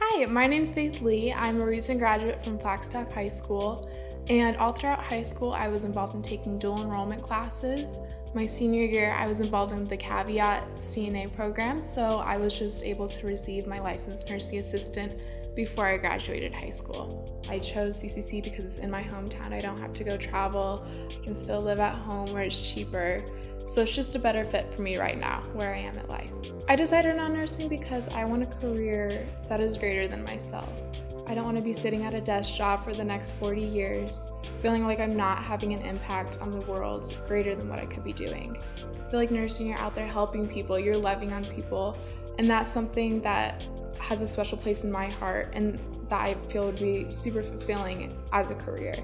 Hi, my name is Faith Lee. I'm a recent graduate from Flagstaff High School, and all throughout high school, I was involved in taking dual enrollment classes. My senior year, I was involved in the CAVIAT CNA program, so I was just able to receive my licensed nursing assistant before I graduated high school. I chose CCC because it's in my hometown. I don't have to go travel. I can still live at home where it's cheaper. So it's just a better fit for me right now, where I am in life. I decided on nursing because I want a career that is greater than myself. I don't want to be sitting at a desk job for the next 40 years, feeling like I'm not having an impact on the world greater than what I could be doing. I feel like nursing, you're out there helping people, you're loving on people, and that's something that has a special place in my heart and that I feel would be super fulfilling as a career.